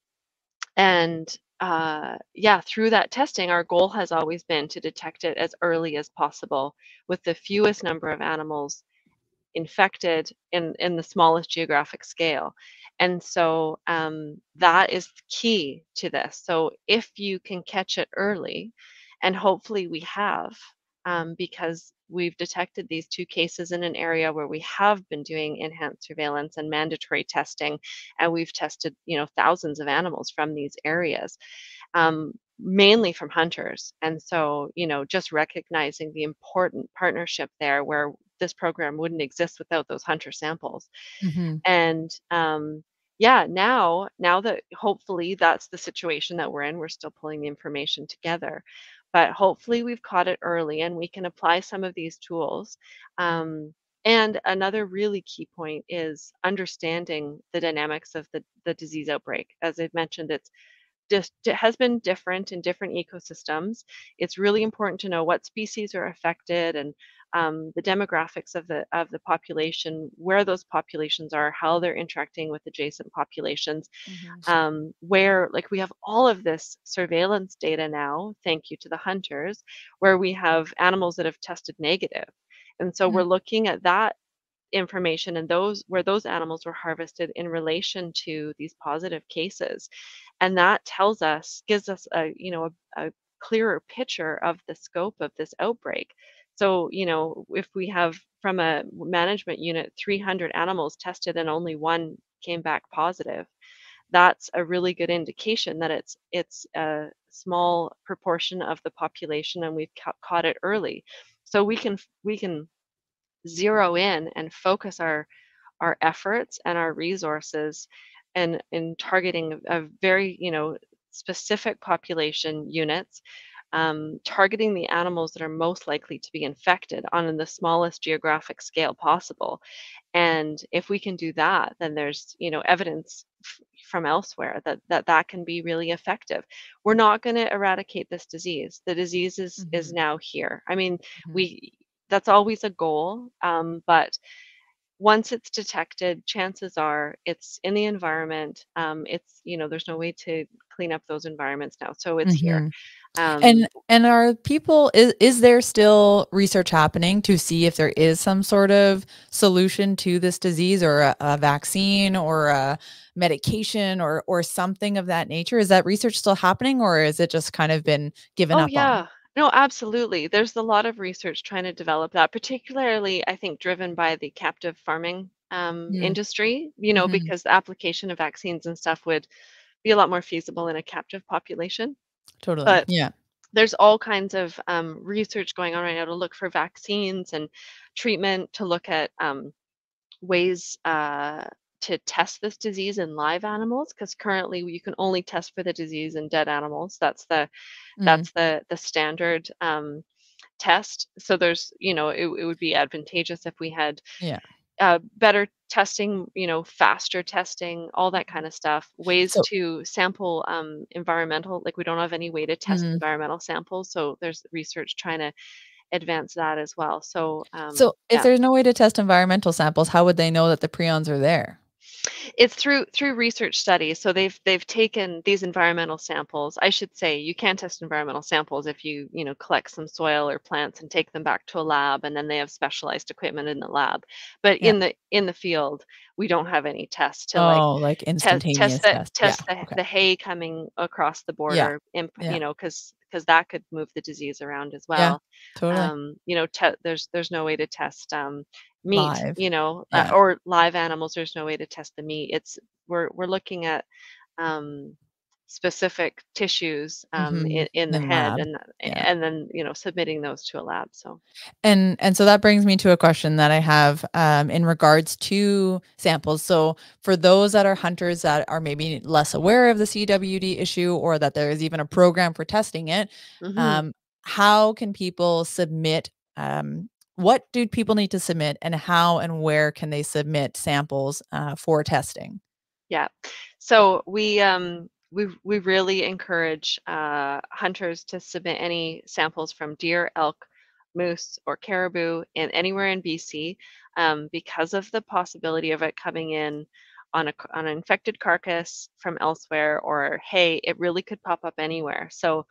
and uh, yeah, through that testing, our goal has always been to detect it as early as possible with the fewest number of animals infected in, in the smallest geographic scale. And so um, that is key to this. So if you can catch it early, and hopefully we have, um, because we've detected these two cases in an area where we have been doing enhanced surveillance and mandatory testing, and we've tested, you know, thousands of animals from these areas, um, mainly from hunters. And so, you know, just recognizing the important partnership there, where this program wouldn't exist without those hunter samples, mm-hmm. and um, yeah now now that hopefully that's the situation that we're in we're still pulling the information together but hopefully we've caught it early and we can apply some of these tools. Um, and another really key point is understanding the dynamics of the, the disease outbreak. As I've mentioned, it's just it has been different in different ecosystems. It's really important to know what species are affected and um, the demographics of the of the population, where those populations are, how they're interacting with adjacent populations, mm-hmm. um, where like we have all of this surveillance data now, thank you to the hunters, where we have animals that have tested negative, and so mm-hmm. we're looking at that information and those where those animals were harvested in relation to these positive cases and that tells us gives us a you know a, a clearer picture of the scope of this outbreak so, you know, if we have from a management unit 300 animals tested and only one came back positive, that's a really good indication that it's it's a small proportion of the population and we've ca- caught it early. So we can we can zero in and focus our our efforts and our resources and in targeting a very you know specific population units um, targeting the animals that are most likely to be infected on the smallest geographic scale possible. And if we can do that, then there's you know evidence f- from elsewhere that, that that can be really effective. We're not going to eradicate this disease. The disease is mm-hmm. is now here. I mean, mm-hmm. we that's always a goal, um, but once it's detected, chances are it's in the environment. Um, it's you know there's no way to clean up those environments now, so it's here.
Mhm. And
Um,
and are people is is there still research happening to see if there is some sort of solution to this disease or a, a vaccine or a medication or or something of that nature? Is that research still happening or is it just kind of been given
oh
up on?
Yeah, no, absolutely. There's a lot of research trying to develop that, particularly I think driven by the captive farming um,
Mm,
industry. You know,
mhm.
because the application of vaccines and stuff would be a lot more feasible in a captive population.
Totally.
But
Yeah.
there's all kinds of um, research going on right now to look for vaccines and treatment, to look at um, ways uh, to test this disease in live animals, because currently you can only test for the disease in dead animals. That's the
Mm,
that's the the standard um, test. So there's you know it, it would be advantageous if we had
yeah.
uh, better testing, you know, faster testing, all that kind of stuff. Ways
So
to sample um, environmental, like we don't have any way to test
mhm.
environmental samples, so there's research trying to advance that as well. So um,
So if
yeah,
there's no way to test environmental samples, how would they know that the prions are there?
It's through through research studies. So they've they've taken these environmental samples. I should say you can test environmental samples if you you know collect some soil or plants and take them back to a lab, and then they have specialized equipment in the lab. But
Yeah.
in the in the field, we don't have any tests to like
Oh, like
Test test
instantaneous
the
test. Yeah.
the
Okay.
the hay coming across the
Yeah.
border, imp
Yeah.
you know, because because that could move the disease around as well. Yeah.
Totally.
Um, you know, te there's there's no way to test, um, meat,
Live.
you know, uh, or live animals, there's no way to test the meat. It's we're we're looking at, um, specific tissues, um,
Mhm.
in in the head
lab.
and
Yeah.
and then, you know, submitting those to a lab, so
And and so that brings me to a question that I have um, in regards to samples. So for those that are hunters that are maybe less aware of the CWD issue or that there is even a program for testing it,
Mhm.
um, how can people submit? Um, what do people need to submit, and how and where can they submit samples uh, for testing?
Yeah. So we um we we really encourage uh, hunters to submit any samples from deer, elk, moose, or caribou in anywhere in BC um, because of the possibility of it coming in on a on an infected carcass from elsewhere or hay. It really could pop up anywhere. So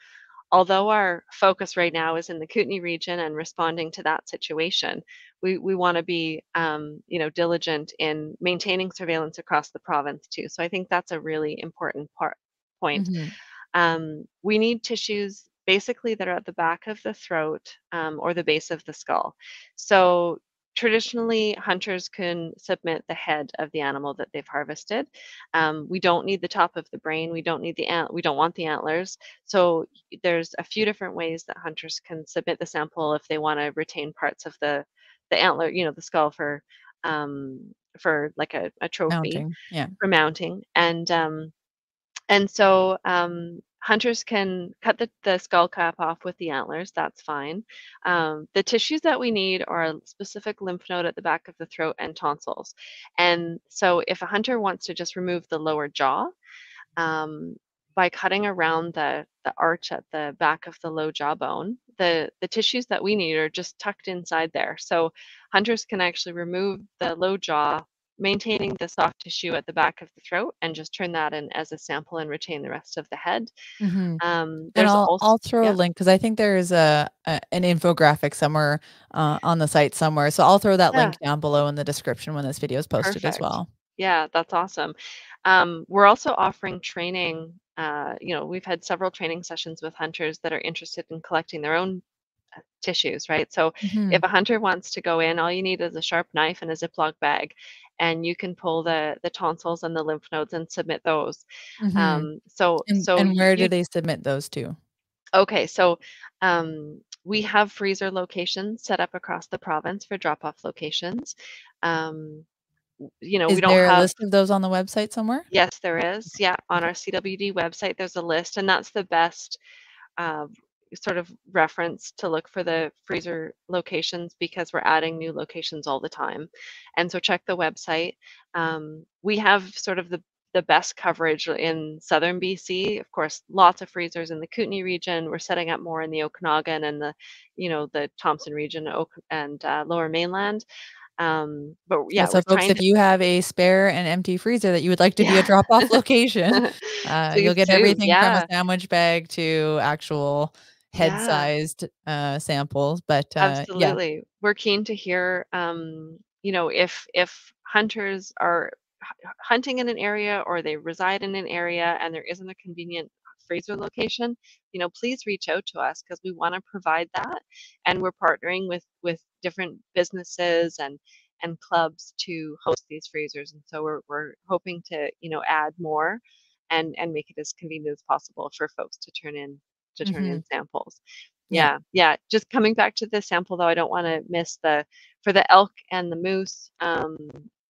although our focus right now is in the Kootenay region and responding to that situation, we, we want to be, um, you know, diligent in maintaining surveillance across the province too. So I think that's a really important part point.
Mhm.
Um, we need tissues basically that are at the back of the throat um, or the base of the skull. So traditionally, hunters can submit the head of the animal that they've harvested. Um, we don't need the top of the brain. We don't need the ant. We don't want the antlers. So there's a few different ways that hunters can submit the sample if they want to retain parts of the the antler, you know, the skull for um, for like a, a trophy
Mounting. Yeah.
for mounting. And um, and so um, hunters can cut the, the skull cap off with the antlers. That's fine. Um, the tissues that we need are a specific lymph node at the back of the throat and tonsils. And so if a hunter wants to just remove the lower jaw, um, by cutting around the, the arch at the back of the low jawbone, the, the tissues that we need are just tucked inside there. So hunters can actually remove the low jaw, maintaining the soft tissue at the back of the throat, and just turn that in as a sample and retain the rest of the head.
Mhm.
Um,
And I'll
also,
I'll throw a link because I think there's a, a an infographic somewhere uh, on the site somewhere. So I'll throw that
yeah,
link down below in the description when this video is posted as well.
Yeah, that's awesome. Um, we're also offering training. Uh, you know, we've had several training sessions with hunters that are interested in collecting their own tissues, right? So if
Mhm,
a hunter wants to go in, all you need is a sharp knife and a Ziploc bag, and you can pull the the tonsils and the lymph nodes and submit those.
mhm.
Um, so
And
so
and
you,
where do they submit those to?
okay, so um, we have freezer locations set up across the province for drop off locations. Um, you know, we don't
there a
have
list of those on the website somewhere?
Yes, there is. Yeah, on our CWD website, there's a list, and that's the best uh, sort of reference to look for the freezer locations because we're adding new locations all the time. And so check the website. Um, we have sort of the the best coverage in southern BC. Of course, lots of freezers in the Kootenay region. We're setting up more in the Okanagan and the, you know, the Thompson region and uh, Lower Mainland. Um, but yeah,
so folks, if to... you have a spare and empty freezer that you would like to yeah. be a drop-off (laughs) location, uh, you'll get everything yeah. from a sandwich bag to actual head-sized yeah. uh, samples. But uh,
absolutely, we're keen to hear. Um, you know, if if hunters are hunting in an area or they reside in an area and there isn't a convenient freezer location, you know, please reach out to us because we want to provide that. And we're partnering with with different businesses and and clubs to host these freezers. And so we're we're hoping to, you know, add more and and make it as convenient as possible for folks to turn in to turn mm-hmm. in samples. Yeah, yeah. Just coming back to the sample though, I don't want to miss the for the elk and the moose um,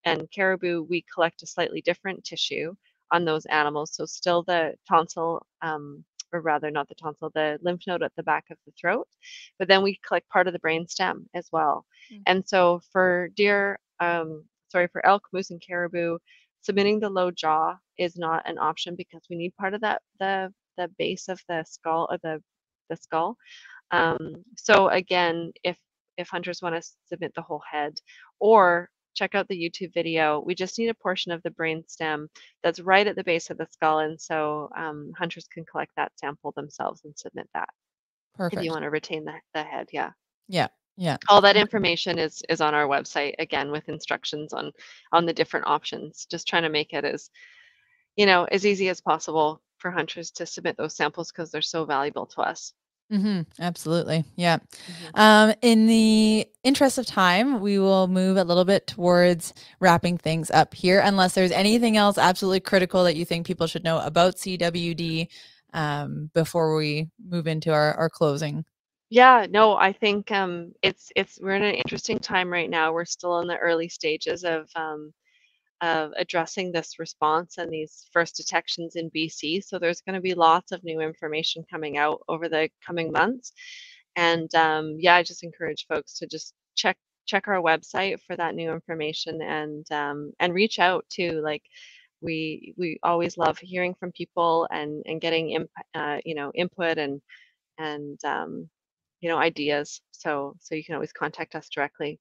and caribou, we collect a slightly different tissue on those animals. So still the tonsil, um, or rather not the tonsil, the lymph node at the back of the throat, but then we collect part of the brain stem as well. Mm-hmm. And so for deer, um, sorry, for elk, moose, and caribou, submitting the low jaw is not an option because we need part of that the the base of the skull or the the skull. Um, so again, if if hunters want to submit the whole head, or check out the YouTube video. We just need a portion of the brain stem that's right at the base of the skull, and so um, hunters can collect that sample themselves and submit that. Perfect. If you want to retain the, the head, yeah.
Yeah. Yeah.
All that information is is on our website again with instructions on on the different options. Just trying to make it as you know as easy as possible for hunters to submit those samples because they're so valuable to us.
Mm-hmm. Absolutely. Yeah. Mm-hmm. Um, in the interest of time, we will move a little bit towards wrapping things up here, unless there's anything else absolutely critical that you think people should know about CWD um, before we move into our, our closing.
Yeah, no, I think um, it's it's we're in an interesting time right now. We're still in the early stages of um, of addressing this response and these first detections in BC. So there's going to be lots of new information coming out over the coming months. And um, yeah, I just encourage folks to just check check our website for that new information and um, and reach out to like we we always love hearing from people and and getting imp, uh, you know input and and um, you know ideas. So so you can always contact us directly.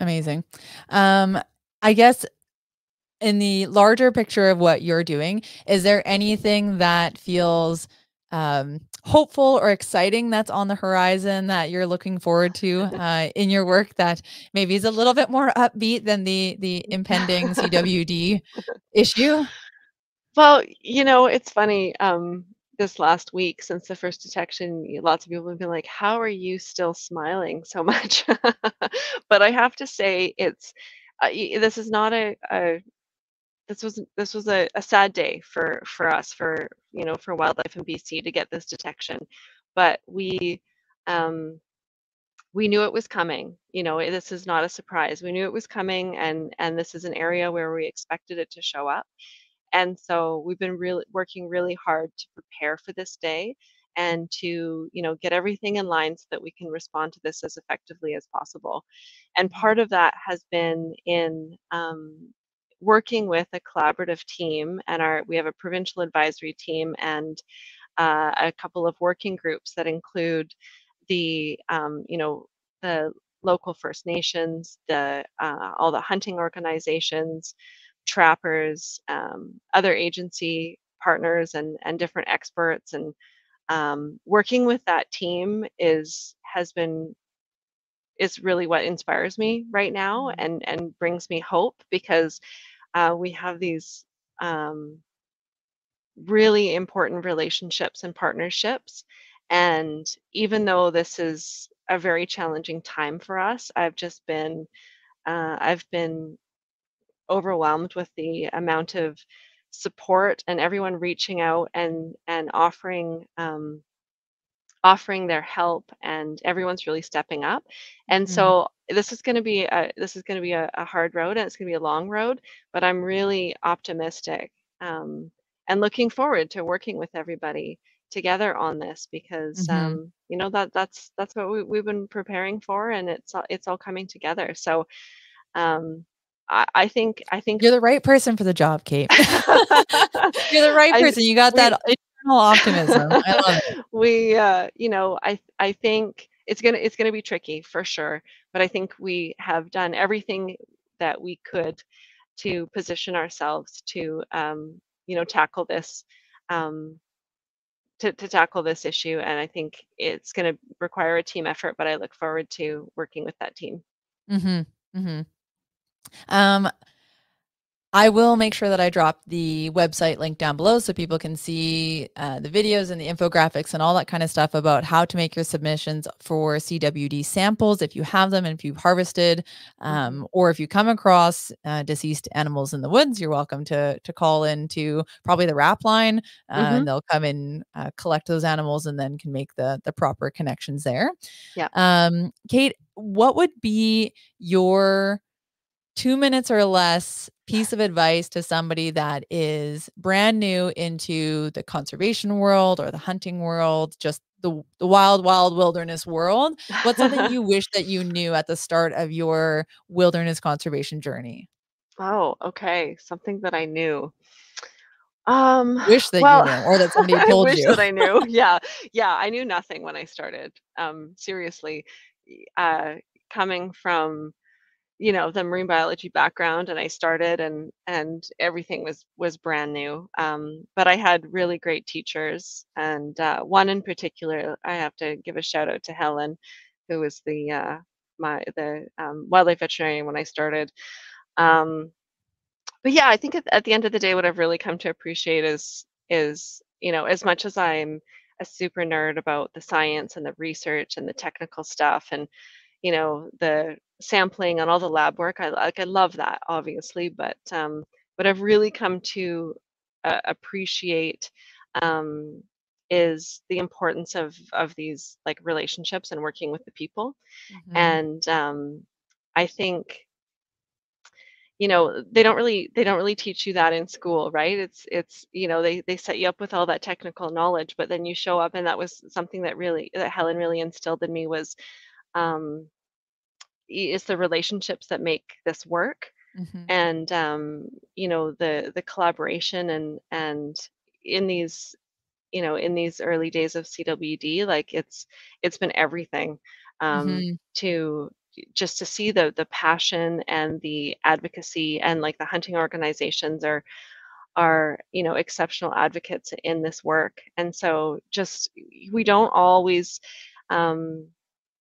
Amazing. Um, I guess in the larger picture of what you're doing, is there anything that feels um, hopeful or exciting that's on the horizon that you're looking forward to uh, in your work that maybe is a little bit more upbeat than the the impending CWD (laughs) issue?
Well, you know, it's funny. Um, this last week since the first detection, lots of people have been like, "How are you still smiling so (laughs) much?" but I have to say, it's uh, this is not a, a this was this was a, a sad day for for us for you know for wildlife in BC to get this detection, but we um, we knew it was coming. You know, this is not a surprise. We knew it was coming, and and this is an area where we expected it to show up. And so we've been really working really hard to prepare for this day and to you know get everything in line so that we can respond to this as effectively as possible. And part of that has been in um, working with a collaborative team and our we have a provincial advisory team and uh, a couple of working groups that include the um, you know the local first nations the uh, all the hunting organizations trappers, um, other agency partners, and and different experts, and um, working with that team is has been is really what inspires me right now mm-hmm. and and brings me hope because uh, we have these um, really important relationships and partnerships and even though this is a very challenging time for us i've just been uh, i've been overwhelmed with the amount of support and everyone reaching out and and offering um, offering their help and everyone's really stepping up and mm-hmm. so this is going to be a this is going to be a, a, hard road and it's going to be a long road but i'm really optimistic um, and looking forward to working with everybody together on this because mm-hmm. um, you know that that's that's what we, we've been preparing for and it's all it's all coming together so um, I, I think I think
you're the right person for the job, Cait. (laughs) you're the right person. I, you got we, that eternal optimism. I love it. (laughs)
We, uh, you know, I I think it's gonna it's gonna be tricky for sure, but I think we have done everything that we could to position ourselves to, um, you know, tackle this. Um, to, to tackle this issue and i think it's going to require a team effort but i look forward to working with that team
mm-hmm. Mm-hmm. Um, I will make sure that I drop the website link down below so people can see uh, the videos and the infographics and all that kind of stuff about how to make your submissions for CWD samples if you have them and if you've harvested um, mm-hmm. or if you come across uh, deceased animals in the woods, you're welcome to to call in to probably the RAPP line uh, mm-hmm. and they'll come and uh, collect those animals and then can make the the proper connections there.
Yeah.
Um, Cait, what would be your two minutes or less piece of advice to somebody that is brand new into the conservation world or the hunting world, just the, the wild, wild wilderness world? What's something (laughs) you wish that you knew at the start of your wilderness conservation journey?
Oh, okay. Something that I knew. Um,
wish that well, you knew, or that (laughs) somebody told
I wish
you.
that I knew. (laughs) Yeah, yeah. I knew nothing when I started. Um, seriously, uh, coming from you know the marine biology background and i started and and everything was was brand new um, but i had really great teachers and uh, one in particular i have to give a shout out to helen who was the uh, my the um, wildlife veterinarian when i started um, but yeah i think at, at the end of the day what i've really come to appreciate is is you know as much as i'm a super nerd about the science and the research and the technical stuff and you know the sampling and all the lab work i like i love that obviously but um what i've really come to uh, appreciate um is the importance of of these like relationships and working with the people mm-hmm. and um i think you know they don't really they don't really teach you that in school right it's it's you know they they set you up with all that technical knowledge but then you show up and that was something that really that helen really instilled in me was um it's the relationships that make this work mm-hmm. and um, you know the the collaboration and and in these you know in these early days of cwd like it's it's been everything um, mm-hmm. to just to see the the passion and the advocacy and like the hunting organizations are are you know exceptional advocates in this work and so just we don't always um,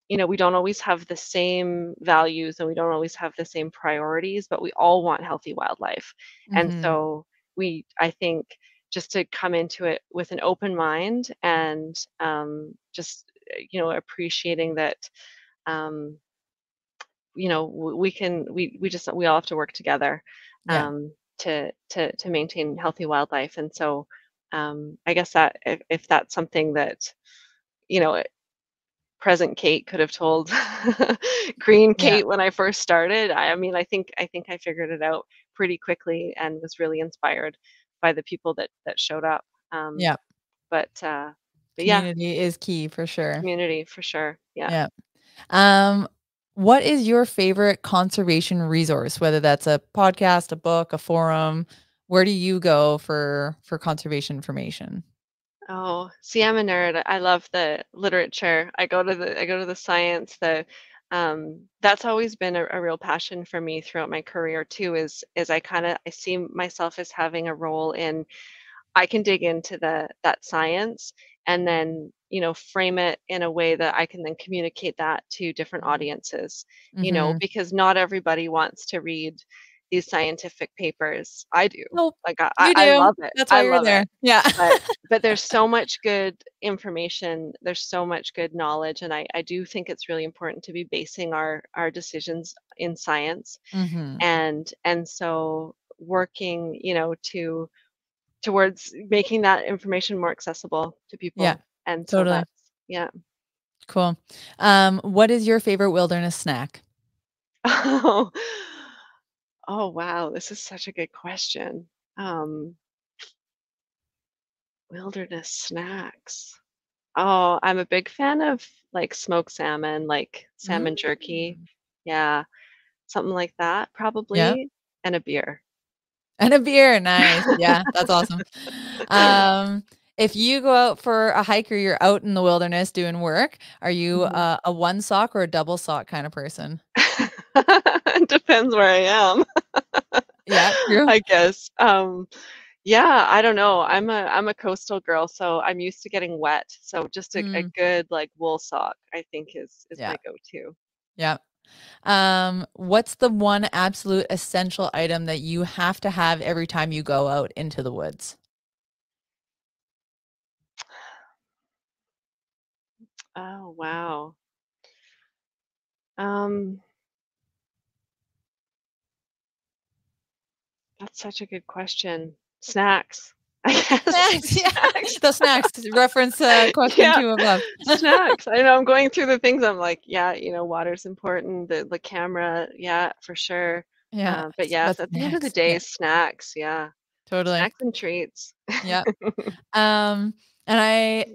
you know we don't always have the same values and we don't always have the same priorities but we all want healthy wildlife mm-hmm. and so we i think just to come into it with an open mind and um, just eh, you know appreciating that um, you know we can we we just we all have to work together yeah. um, to to to maintain healthy wildlife and so um, i guess that if, if that's something that you know present Cait could have told (laughs) green Cait yeah. when I first started. I, I, mean, I think I think I figured it out pretty quickly and was really inspired by the people that that showed up.
Um, yeah.
But uh, but
community yeah. is key for sure.
Community for sure. Yeah.
Yeah. Um, what is your favorite conservation resource? Whether that's a podcast, a book, a forum. Where do you go for for conservation information?
Oh, see, I'm a nerd. I love the literature. I go to the I go to the science. The um, that's always been a, a real passion for me throughout my career too. Is is I kind of I see myself as having a role in I can dig into the that science and then you know frame it in a way that I can then communicate that to different audiences. You know, mm-hmm. because not everybody wants to read these scientific papers. I do.
Well,
like I, I, I, love it.
That's why
I
you're there. It. Yeah.
but, (laughs) but there's so much good information. There's so much good knowledge, and I, I do think it's really important to be basing our our decisions in science, mm-hmm. and and so working, you know, to towards making that information more accessible to people.
Yeah.
And so totally. yeah.
Cool. Um, what is your favorite wilderness snack? (laughs)
Oh, Oh, wow, this is such a good question. Um wilderness snacks. Oh, I'm a big fan of like smoked salmon, like salmon jerky.
Mm.
Yeah. something like that probably, yeah. and a beer.
And a beer, nice. Yeah, that's (laughs) awesome. Um, if you go out for a hike or you're out in the wilderness doing work, are you mm-hmm. uh, a one sock or a double sock kind of person? (laughs) (laughs) (laughs)
Depends where I am. (laughs)
yeah, true.
I guess. Um, yeah, I don't know. I'm a I'm a coastal girl, so I'm used to getting wet. So just a, mm. a good like wool sock, I think is is yeah. my go-to.
Yeah. Um, what's the one absolute essential item that you have to have every time you go out into the woods?
Oh, wow. Um That's such a good question. Snacks. (laughs) I guess.
Snacks, yeah. (laughs) Snacks. the snacks reference uh, question yeah. two above. (laughs)
snacks. I know I'm going through the things. I'm like, yeah, you know, water's important. The the camera, yeah, for sure. Yeah. Uh, but yeah, at the end of the day, yeah. snacks. Yeah.
Totally.
Snacks and treats.
yeah. Um, and I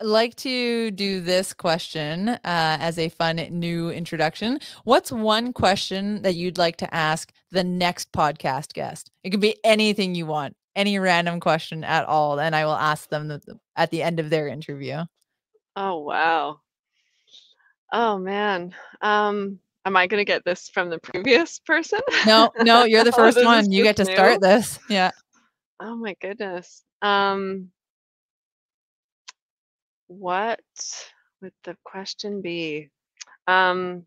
like to do this question uh, as a fun new introduction. What's one question that you'd like to ask the next podcast guest? It could be anything you want, any random question at all, and I will ask them the, at the end of their interview.
Oh wow! Oh man, um, am I going to get this from the previous person?
No, no, you're the (laughs) oh, first oh, one. You get to new? start this. Yeah.
Oh my goodness. Um, what would the question be? Um,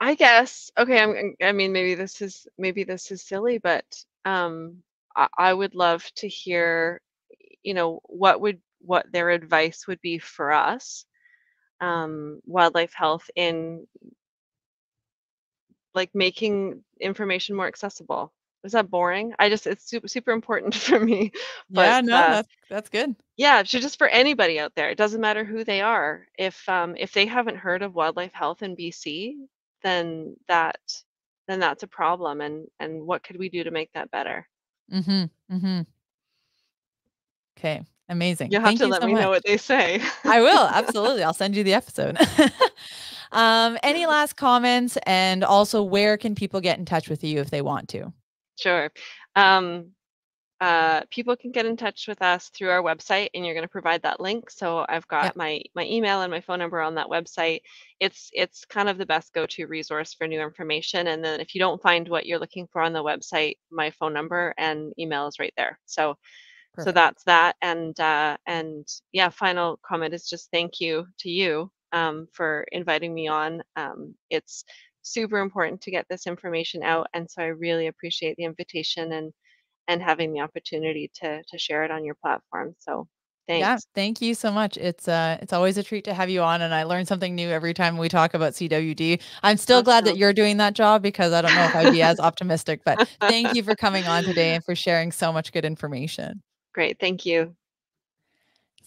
I guess okay. I'm, I mean, maybe this is maybe this is silly, but um, I, I would love to hear, you know, what would what their advice would be for us, um, wildlife health in like making information more accessible. Is that boring? I just it's super super important (laughs) for me.
But, yeah, no, uh, that's that's good.
Yeah, so just for anybody out there, it doesn't matter who they are. If um if they haven't heard of wildlife health in BC, then that then that's a problem and and what could we do to make that better?
Mm-hmm. Mm-hmm. Okay. Amazing.
You'll have Thank to you let so me much. know what they say.
I will. (laughs) Absolutely. I'll send you the episode. (laughs) um any last comments and also where can people get in touch with you if they want to?
Sure. Um, uh, people can get in touch with us through our website, and you're going to provide that link. So I've got yep. my my email and my phone number on that website. It's it's kind of the best go-to resource for new information. And then if you don't find what you're looking for on the website, my phone number and email is right there. So Perfect. so that's that. And uh, and yeah, final comment is just thank you to you um, for inviting me on. Um, it's super important to get this information out and so i really appreciate the invitation and and having the opportunity to to share it on your platform so thanks yeah
thank you so much it's uh it's always a treat to have you on and i learn something new every time we talk about cwd i'm still awesome. glad that you're doing that job because i don't know if i'd be as (laughs) optimistic but thank you for coming on today and for sharing so much good information
great thank you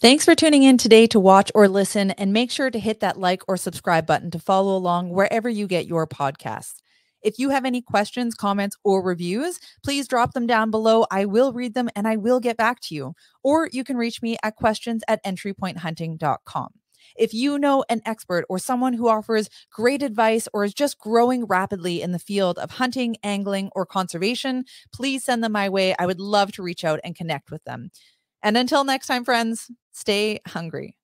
Thanks for tuning in today to watch or listen, and make sure to hit that like or subscribe button to follow along wherever you get your podcasts. If you have any questions, comments, or reviews, please drop them down below. I will read them and I will get back to you. Or you can reach me at questions at entrypointhunting.com. If you know an expert or someone who offers great advice or is just growing rapidly in the field of hunting, angling, or conservation, please send them my way. I would love to reach out and connect with them. And until next time, friends, stay hungry.